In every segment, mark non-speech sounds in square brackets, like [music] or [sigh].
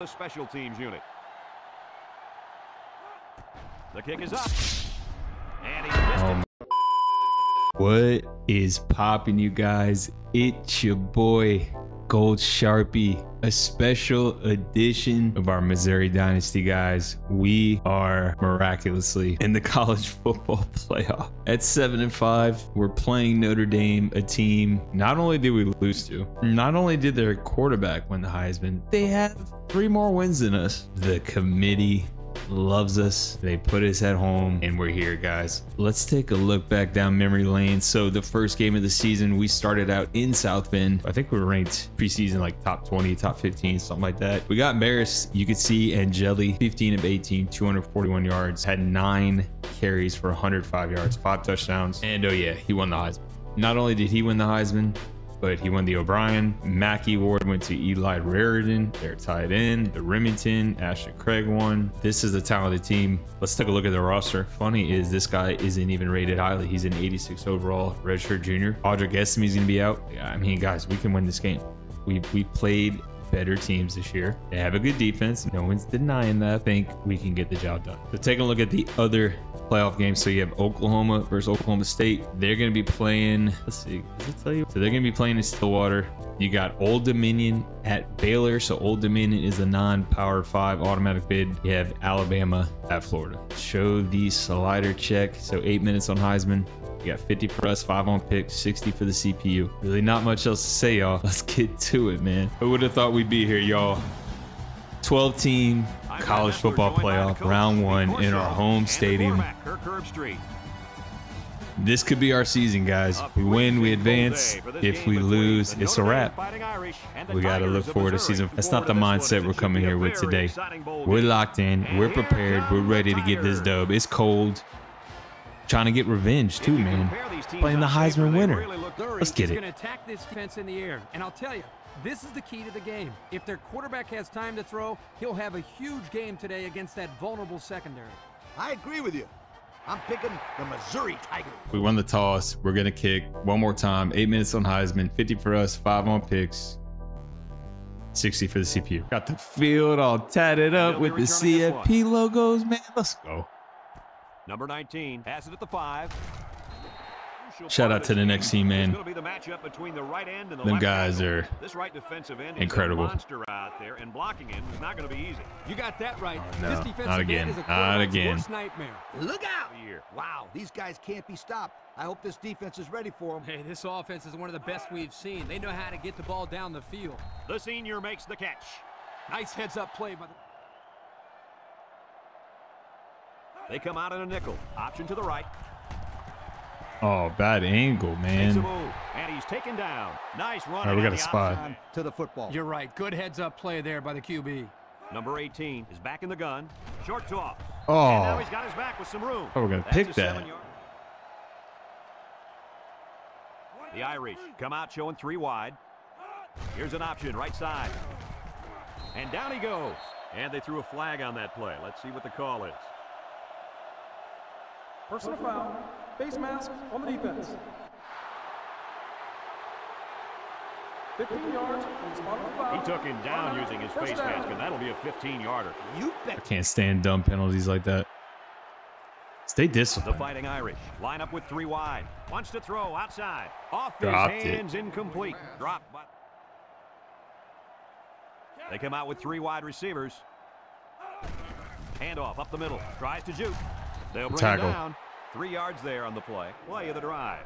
the special teams unit. The kick is up. And he missed Um, what is popping, you guys? It's your boy, Gold Sharpie, a special edition of our Missouri Dynasty, guys. We are miraculously in the [laughs] college football playoff. At seven and five, we're playing Notre Dame, a team not only did we lose to, not only did their quarterback win the Heisman, they have three more wins than us. The committee loves us. They put us at home, and we're here, guys. Let's take a look back down memory lane. So, the first game of the season, we started out in South Bend. I think we were ranked preseason like top 20, top 15, something like that. We got embarrassed. You could see Angeli, 15 of 18, 241 yards, had nine carries for 105 yards, five touchdowns. And oh, yeah, he won the Heisman. Not only did he win the Heisman, but he won the O'Brien. Mackey Award went to Eli They're tied in. The Remington, Ashton Craig won. This is a talented team. Let's take a look at the roster. Funny is this guy isn't even rated highly. He's an 86 overall redshirt junior. Audric Esme's gonna be out. I mean, guys, we can win this game. We we played better teams this year. They have a good defense. No one's denying that. I think we can get the job done. So taking a look at the other playoff games. So you have Oklahoma versus Oklahoma State. They're going to be playing. Let's see. Does it tell you? So they're going to be playing in Stillwater. You got Old Dominion at Baylor. So Old Dominion is a non-power five automatic bid. You have Alabama at Florida. Show the slider check. So eight minutes on Heisman. You got 50 for us, 5 on pick, 60 for the CPU. Really not much else to say, y'all. [laughs] Let's get to it, man. Who would have thought we'd be here, y'all? 12 team college football playoff, round one in our home stadium. This could be our season, guys. We win, we advance. If we lose, it's a wrap. We got to look forward to season. That's not the mindset we're coming here with today. We're locked in. We're prepared. We're ready to get this dub. It's cold. Trying to get revenge, too, man. Playing the Heisman winner. Let's get it. To attack this defense in the air. And I'll tell you, this is the key to the game. If their quarterback has time to throw, he'll have a huge game today against that vulnerable secondary. I agree with you. I'm picking the Missouri Tigers. We won the toss. We're going to kick one more time. Eight minutes on Heisman, 50 for us, five on picks, 60 for the CPU. Got the field all tatted up with the CFP logos, man. Let's go. Number 19 has it at the five. Shout out to the next team, man. It's the matchup between the right end and the Them guys tackle. are this right defensive end is incredible. a monster out there, and blocking him is not going to be easy. You got that right. Oh, no, this not defensive again. end is a Not quarterback's again. worst nightmare. Look out! Wow, these guys can't be stopped. I hope this defense is ready for them. Hey, this offense is one of the best we've seen. They know how to get the ball down the field. The senior makes the catch. Nice heads-up play by the... They come out in a nickel. Option to the right. Oh, bad angle, man. move, and he's taken down. Nice run. All right, we on got a spot. To the football. You're right. Good heads-up play there by the QB. Number 18 is back in the gun. Short toss. Oh. And now Oh, he's got his back with some room. Oh, we're gonna pick that. seven-yard- The Irish come out showing three wide. Here's an option, right side. And down he goes. And they threw a flag on that play. Let's see what the call is. Personal foul, face mask on the defense. 15 yards from the spot of the foul. He took him down using his First face down. mask, and that'll be a 15-yarder. You bet. I can't stand dumb penalties like that. Stay disciplined. The. Fighting Irish line up with three wide. Wants to throw outside. Off his Dropped it. hands, incomplete. Drop. But they come out with three wide receivers. Handoff up the middle. Tries to juke. They'll bring Tackle. him down. Three yards there on the play. Play of the drive.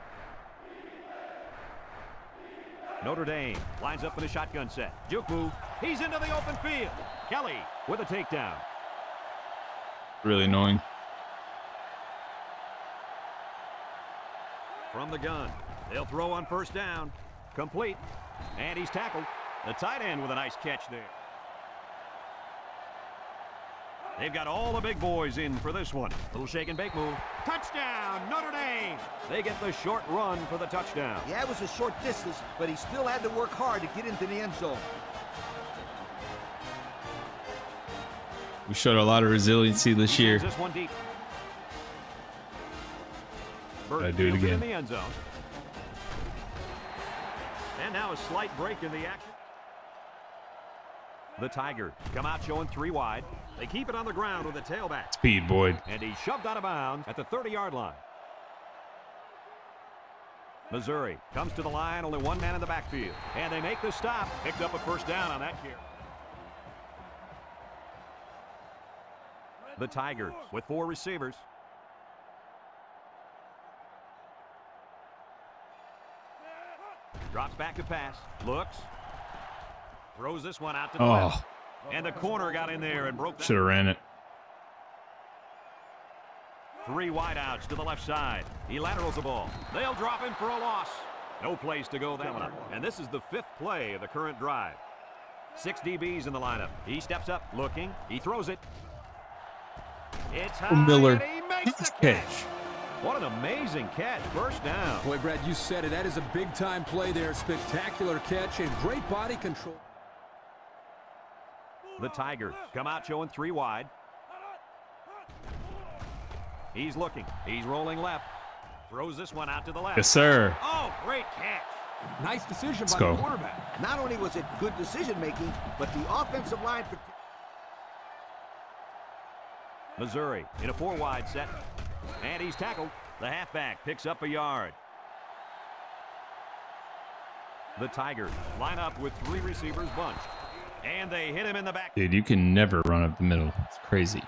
Notre Dame lines up in a shotgun set. Juke move. He's into the open field. Kelly with a takedown. Really annoying. from the gun. They'll throw on first down. Complete. And he's tackled. The tight end with a nice catch there. They've got all the big boys in for this one. Little shake and bake move. Touchdown, Notre Dame. They get the short run for the touchdown. Yeah, it was a short distance, but he still had to work hard to get into the end zone. We showed a lot of resiliency this year. sends This one deep. Burton Gotta do it again. In the end zone. And now a slight break in the action. The Tiger come out showing three wide. They keep it on the ground with a tailback. Speed Boyd. And he shoved out of bounds at the 30-yard line. Missouri comes to the line, only one man in the backfield. And they make the stop. Picked up a first down on that carry. The Tigers with four receivers. Drops back to pass. Looks. Throws this one out to the Oh, left. And the corner got in there and broke should have ran it. Three wideouts to the left side. He laterals the ball. They'll drop him for a loss. No place to go that one. And this is the fifth play of the current drive. Six DBs in the lineup. He steps up, looking. He throws it. It's high, Miller. and he makes the catch. catch. What an amazing catch. First down. Boy, Brad, you said it. That is a big-time play there. Spectacular catch and great body control. The Tigers come out showing three wide. He's looking. He's rolling left. Throws this one out to the left. Yes, sir. Oh, great catch. Nice decision Let's by go. the quarterback. Not only was it good decision making, but the offensive line. Missouri in a four wide set. And he's tackled. The halfback picks up a yard. The Tigers line up with three receivers bunched. And they hit him in the back. Dude, you can never run up the middle. It's crazy.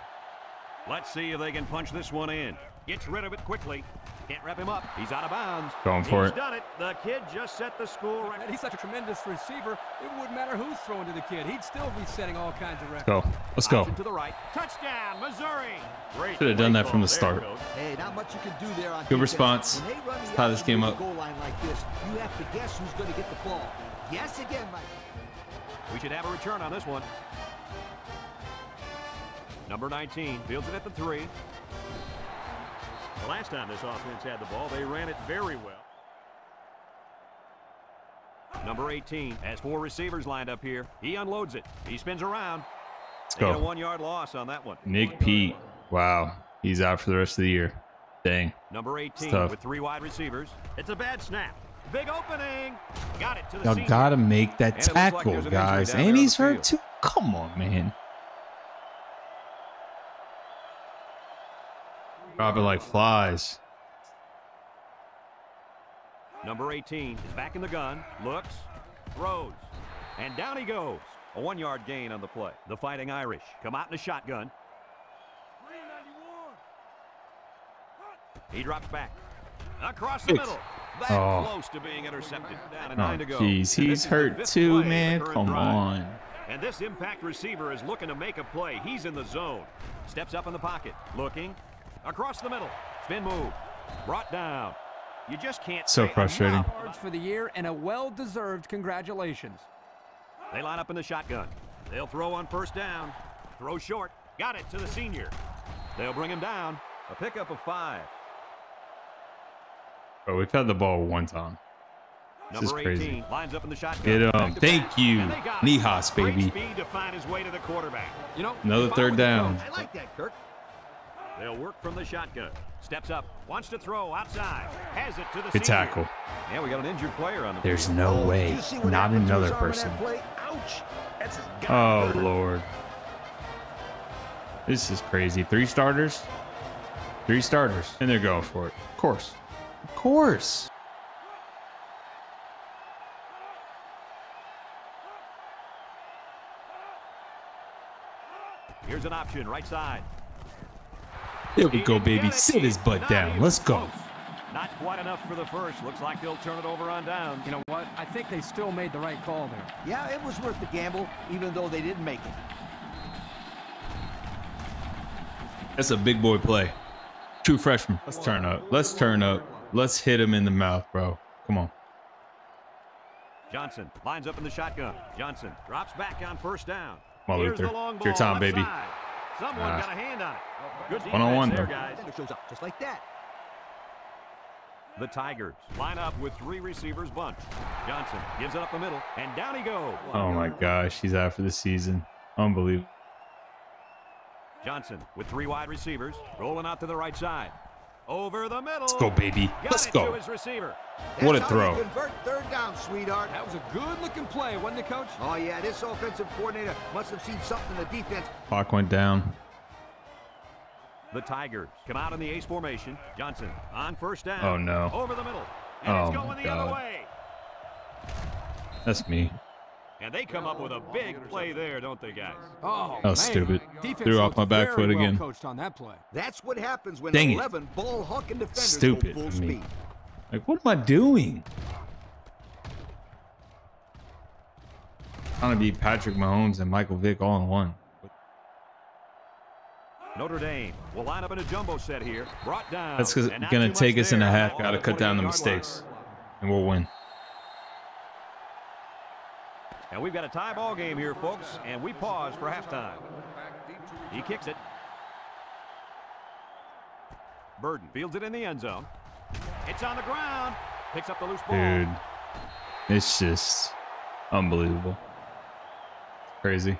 Let's see if they can punch this one in. Gets rid of it quickly. Can't wrap him up. He's out of bounds. Going for He's it. done it. The kid just set the school And record. he's such a tremendous receiver. It wouldn't matter who's throwing to the kid. He'd still be setting all kinds of records. Go. Let's go. Option to the right. Touchdown, Missouri. Great Should have done that from the start. Hey, not much you can do there on Good defense. response. When they Tie this option game up. Goal line like this, you have to guess who's going to get the ball. Guess again, Mike. We should have a return on this one. Number 19 fields it at the three. The last time this offense had the ball, they ran it very well. Number 18 has four receivers lined up here. He unloads it. He spins around. Let's They get a one-yard loss on that one. Nick Pete. Wow. He's out for the rest of the year. Dang. Number 18 with three wide receivers. It's a bad snap. Big opening. Got it to the Y'all gotta make that And it like tackle, an guys. down And he's hurt too. Come on, man. Drop it like flies. Number 18 is back in the gun, looks, throws, and down he goes. A one-yard gain on the play. The Fighting Irish come out in a shotgun. He drops back. Across the Six. middle. That Oh. close to being intercepted. Down and Oh, nine jeez. And He's this is the hurt too, play of the man. Come drive. on. And this impact receiver is looking to make a play. He's in the zone. Steps up in the pocket. Looking. Across the middle. Spin move. Brought down. You just can't So frustrating. for the year and a well-deserved congratulations. They line up in the shotgun. They'll throw on first down. Throw short. Got it to the senior. They'll bring him down. A pickup of five. Bro, we've had the ball one time. This is crazy. 18 lines up in the shotgun. Get him. Thank back. you. And they got it. Nihas, baby. to find his way to the quarterback. You know, Another third down. I like that, Kirk. They'll work from the shotgun. Steps up. Wants to throw outside. Has it to the Good senior. tackle. Yeah, we got an injured player on the There's field. no Oh, way. did you see what Not happened to his another person. that? Ouch. That's his gut. Oh, Lord. This is crazy. Three starters? Three starters. And they're going for it. Of course. Of course. Here's an option. Right side. There we go, baby. Sit his butt down. Let's go. Not quite enough for the first. Looks like they'll turn it over on down. You know what? I think they still made the right call there. Yeah, it was worth the gamble, even though they didn't make it. That's a big boy play. True freshman. Let's turn up. Let's turn up. Let's hit him in the mouth, bro. Come on. Johnson lines up in the shotgun. Johnson drops back on first down. Come on, Here's Luther. the long It's your time, baby. side. Someone Ah. got a hand on it. Good One-on-one, there, guys. Shows up just like that. The Tigers line up with three receivers bunched. Johnson gives it up the middle, and down he goes. Oh, my gosh. He's out for the season. Unbelievable. Johnson with three wide receivers, rolling out to the right side. Over the middle. Let's go, baby. Got Let's go. His receiver. What a throw. you convert third down, sweetheart. That was a good-looking play, wasn't it, Coach? Oh, yeah, this offensive coordinator must have seen something in the defense. Clock went down. The Tigers come out in the ace formation. Johnson on first down. Oh, no. Over the middle. And Oh, it's my going the God. other way. That's me. And they come up with a big play there, don't they, guys? Oh, That was man. stupid. Defense Threw off my back foot well again. coached on that play. That's what happens when Dang it. 11 ball-hawking defenders Stupid go full of me. Like, what am I doing? Trying to be Patrick Mahomes and Michael Vick all in one. Notre Dame will line up in a jumbo set here. Brought down. That's gonna take us in a half. Got to cut down the mistakes, line. and we'll win. And we've got a tie ball game here, folks, and we pause for halftime. He kicks it. Burton fields it in the end zone. It's on the ground. Picks up the loose ball. Dude, it's just unbelievable. Crazy.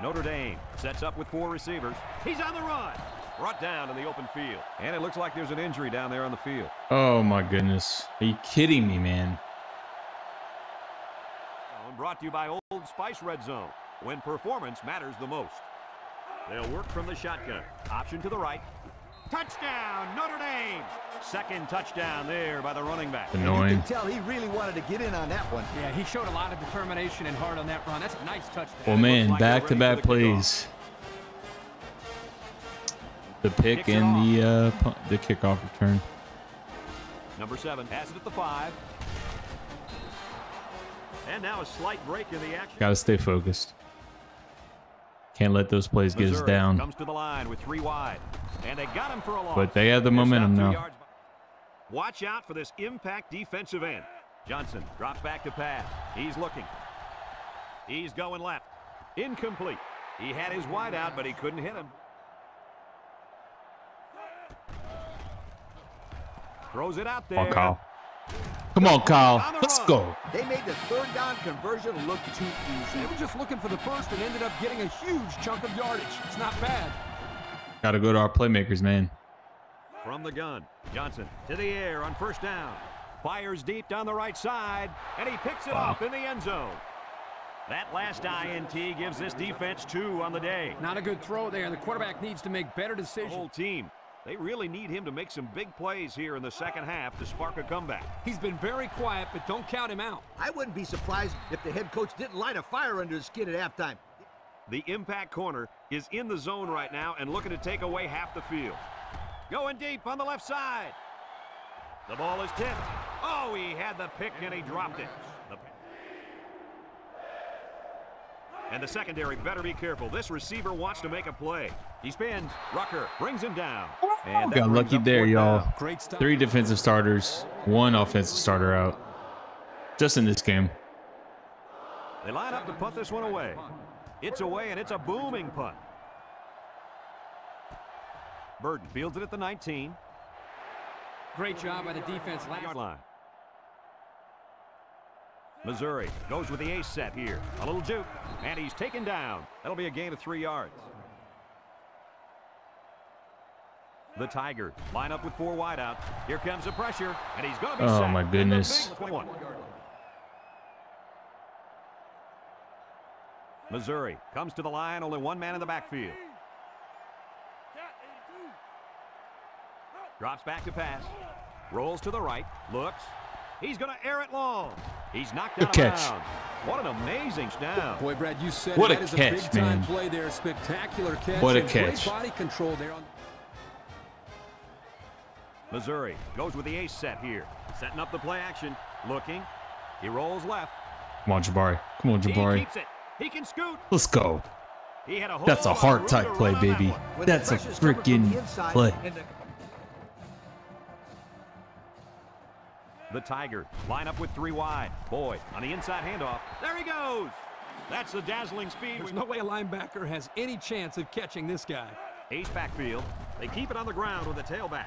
Notre Dame sets up with four receivers. He's on the run. Brought down in the open field. And it looks like there's an injury down there on the field. Oh my goodness. Are you kidding me, man? Brought to you by Old Spice Red Zone, when performance matters the most. They'll work from the shotgun. Option to the right. Touchdown, Notre Dame. Second touchdown there by the running back. And you Annoying. can tell he really wanted to get in on that one. Yeah, he showed a lot of determination and heart on that run. That's a nice touchdown. Well, man, like they're back to ready back for kickoff. plays. The pick Kicks and the uh, the kickoff return. Number seven has it at the five. And now a slight break in the action. Got to stay focused. Can't let those plays get us down. Comes to the line with three wide. And they got him for a loss. But they have the momentum now. Watch out for this impact defensive end. Johnson drops back to pass. He's looking. He's going left. Incomplete. He had his wide out, but he couldn't hit him. Throws it out there. Come on, Kyle. On, Let's go. They made the third down conversion look too easy. They were just looking for the first and ended up getting a huge chunk of yardage. It's not bad. Got to go to our playmakers, man. From the gun, Johnson to the air on first down. Fires deep down the right side, and he picks it Wow. off in the end zone. That last INT gives this defense two on the day. Not a good throw there. The quarterback needs to make better The decisions. whole team, they really need him to make some big plays here in the second half to spark a comeback. He's been very quiet, but don't count him out. I wouldn't be surprised if the head coach didn't light a fire under his skin at halftime. The impact corner is in the zone right now and looking to take away half the field. Going deep on the left side. The ball is tipped. Oh, he had the pick and he dropped it. The- And the secondary better be careful. This receiver wants to make a play. He spins. Rucker brings him down. And that Got lucky there, y'all. down. Great stop. Three defensive starters, one offensive starter out. Just in this game. They line up to punt this one away. It's away, and it's a booming punt. Burton fields it at the 19 Great job by the defense last yard line. Missouri goes with the ace set here. A little juke, and he's taken down. That'll be a gain of three yards. The Tiger line up with four wideouts. Here comes the pressure, and he's going to be Oh, my goodness. Missouri comes to the line, only one man in the backfield. Drops back to pass. Rolls to the right. Looks. He's going to air it long. He's knocked Good out of catch. bounds. What an amazing snap. Boy, Brad, you said What it. a That is catch, a big-time man. play there. Spectacular catch. What a and catch. Great body control there. On Missouri goes with the ace set here. Setting up the play action. Looking. He rolls left. Come on, Jabari. Come on, Jabari. He keeps it. He can scoot. Let's go. He had a That's a lot heart type play, run on that baby. one. When the That's a pressure's coming from the freaking play. The- Tiger. Line up with three wide. Boyd on the inside handoff. There he goes. That's the dazzling speed. There's no way a linebacker has any chance of catching this guy. Ace backfield. They keep it on the ground with the tailback.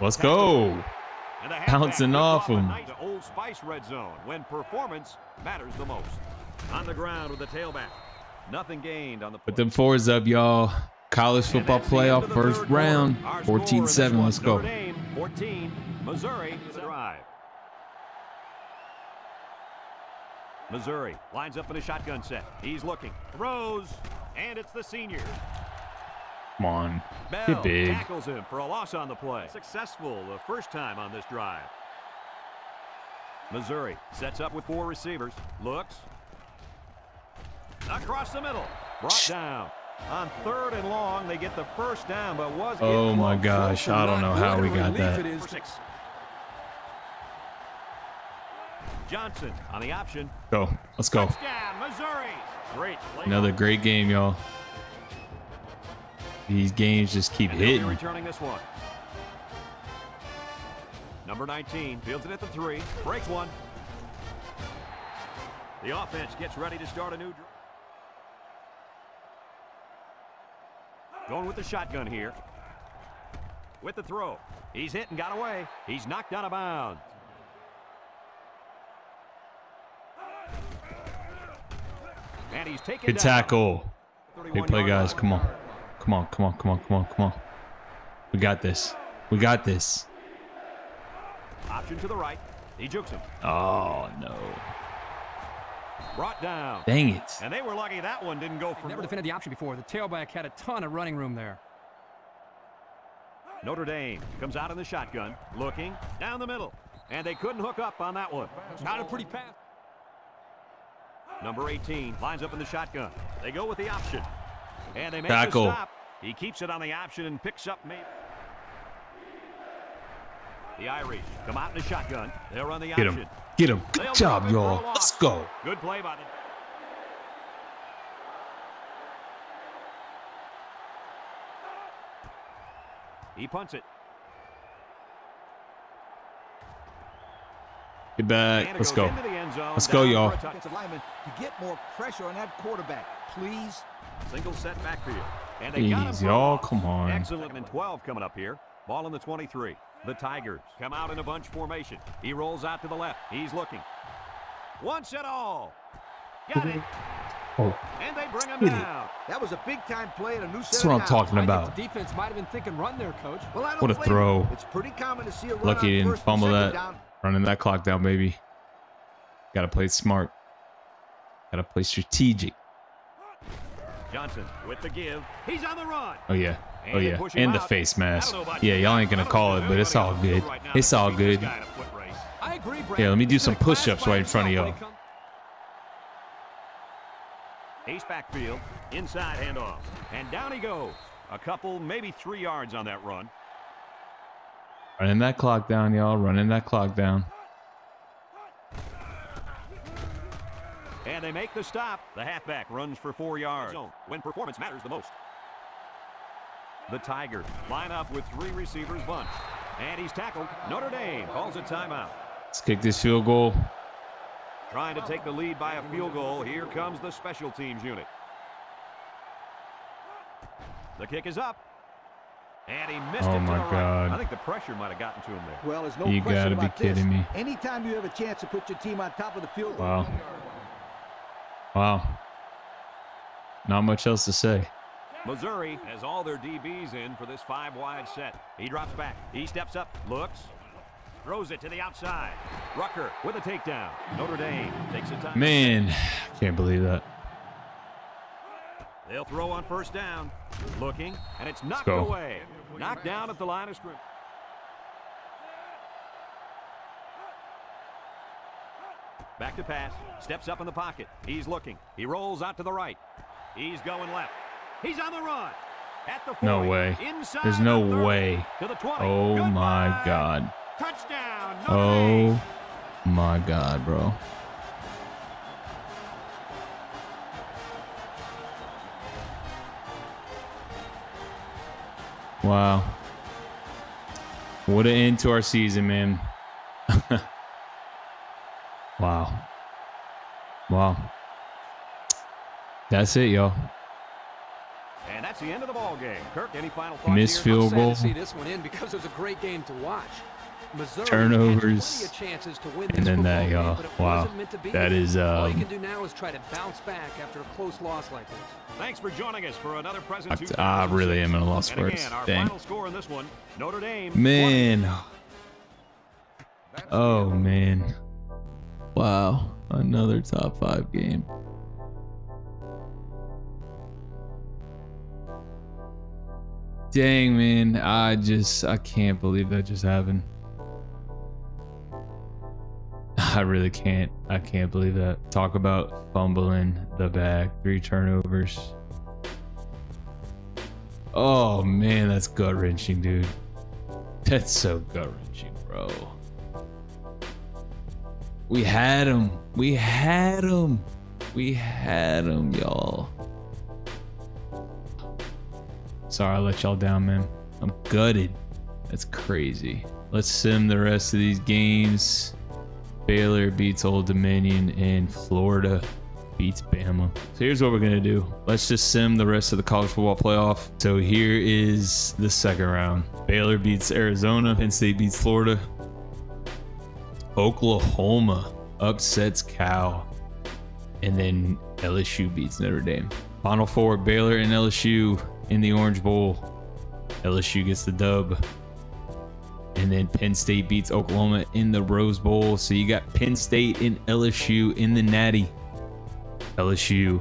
Let's go. And the Bouncing halfback off whipped him. a nice Old Spice red zone when performance matters the most. On the ground with the tailback. Nothing gained on the Put them fours up, y'all. College football that's the end playoff first round. Our score in this 14-7. Let's go. 14, Missouri is a drive. Missouri lines up in a shotgun set. He's looking, throws, and it's the senior. Come on. Bell Get big. tackles him for a loss on the play. Successful the first time on this drive. Missouri sets up with four receivers. Looks. Across the middle. Brought down. On third and long, they get the first down, but was getting Oh my gosh. I don't know how we got that. Johnson on the option. Go. Let's go. Great. Another great game, y'all. These games just keep And hitting. returning this one. Number 19 fields it at the three, breaks one. The offense gets ready to start a new. dr- Going with the shotgun here. With the throw. He's hit and got away. He's knocked out of bounds. And he's taken Good down. tackle. Big play, guys. Come on. Come on. Come on. Come on. Come on. Come on. We got this. We got this. Option to the right. He jukes him. Oh, no. Brought down. Dang it. And they were lucky that one didn't go for Never defended the option before. The tailback had a ton of running room there. Notre Dame comes out in the shotgun, looking down the middle. And they couldn't hook up on that one. Not a pretty pass. Number 18 lines up in the shotgun. They go with the option. And they make Tackle. the stop. He keeps it on the option and picks up maybe. The Irish come out in the shotgun. They'll run the Get option. him. Get him. They'll Good job, for a y'all. Let's go. Good play by them. He punts it. Get back. Let's go. into the end zone, Let's go, y'all. for a touch- Offensive lineman to get more pressure on that quarterback. Please. Single set backfield. And they got him Jeez, y'all. Come on. Excellent and 12 coming up here. Ball in the 23. The Tigers come out in a bunch formation. He rolls out to the left. He's looking. Once and all. Got it. Oh, And they bring him Get it. down. That was a big time play and a new set that's what I'm downs. talking about. the defense might have been thinking run there, coach. Well, I don't What a blame throw. It's pretty common to see a run Lucky he didn't fumble that. down. Running that clock down, baby. Gotta play smart. Gotta play strategic. Johnson with the give. He's on the run. Oh, yeah. Oh, yeah. And the face mask. don't know about Yeah, y'all ain't gonna call it, but it's all on the field good. It's all good. guy in a foot race. I agree, Brad. Yeah, let me do some in a class push-ups right in front of y'all. Ace backfield, inside handoff, and down he goes. A couple, maybe three yards on that run. Running that clock down, y'all. Running that clock down. And they make the stop. The halfback runs for four yards. Zone, When performance matters the most. The Tigers line up with three receivers bunch. And he's tackled. Notre Dame calls a timeout. Let's kick this field goal. Trying to take the lead by a field goal. Here comes the special teams unit. The kick is up. And he missed Oh it my the right. God. I think the pressure might have gotten to him there. Well, there's no You question gotta be about this. kidding me. Anytime you have a chance to put your team on top of the field, Wow. Wow. Not much else to say. Missouri has all their DBs in for this five-wide set. He drops back. He steps up, looks, throws it to the outside. Rucker with a takedown. Notre Dame takes a time. Man, can't believe that. They'll throw on first down. Looking, and it's knocked away. Knocked down at the line of scrimmage. Back to pass. Steps up in the pocket. He's looking. He rolls out to the right. He's going left. He's on the run. At the 40, No way. Inside There's the no 30, way. The 20. Oh my God. Touchdown. Dame. Oh my God, bro. Wow. What an end to our season, man. [laughs] wow. Wow. That's it, y'all. And that's the end of the ball game. Kirk, any final thoughts Missed field goal. to see this one in because it was a great game to watch. Missouri turnovers, of chances to win and then that, y'all. Wow, wasn't meant that is All you um, can do now is try to bounce back after a close loss like this. Thanks for joining us for another present. I, I really am in a loss And for again, Dang, final score in this one, Notre Dame. man. Oh man. Wow, another top five game. Dang man, I just I can't believe that just happened. I really can't. I can't believe that. Talk about fumbling the bag, three turnovers. Oh man, that's gut wrenching, dude. That's so gut wrenching, bro. We had him. We had him. We had him, y'all. Sorry I let y'all down, man. I'm gutted. That's crazy. Let's sim the rest of these games. Baylor beats Old Dominion and Florida beats Bama. So here's what we're gonna do. Let's just sim the rest of the college football playoff. So here is the second round. Baylor beats Arizona, Penn State beats Florida, Oklahoma upsets Cal, and then LSU beats Notre Dame. Final four: Baylor and LSU in the Orange Bowl. LSU gets the dub. And then Penn State beats Oklahoma in the Rose Bowl. So you got Penn State and LSU in the Natty. LSU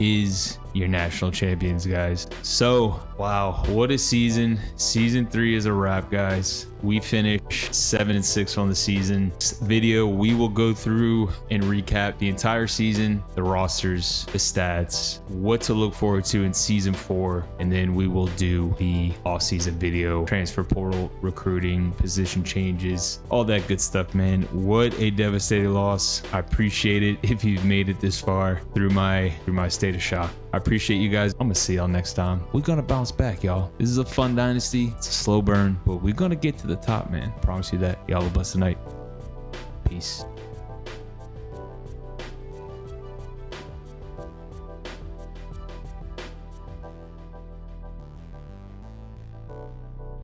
is your national champions, guys. So, wow, what a season. Season three is a wrap, guys. We finish seven and six on the season. This video, we will go through and recap the entire season, the rosters, the stats, what to look forward to in season four, and then we will do the off-season video, transfer portal, recruiting, position changes, all that good stuff, man. What a devastating loss. I appreciate it [laughs] if you've made it this far through my through my state of shock. I appreciate you guys. I'm gonna see y'all next time. We're gonna bounce back, y'all. This is a fun dynasty. It's a slow burn, but we're gonna get to the top, man. Promise you that. Y'all have a blessed night. Peace.